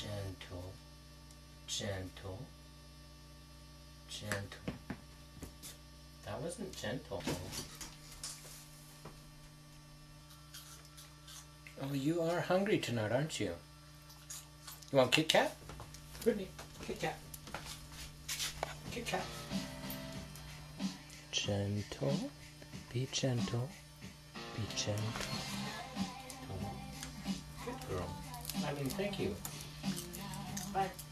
Gentle. Gentle. Gentle. That wasn't gentle. Oh, you are hungry tonight, aren't you? You want Kit Kat? Britney, Kit Kat. Kit Kat. Gentle. Be gentle. Be gentle. Good girl. I mean, thank you. Bye.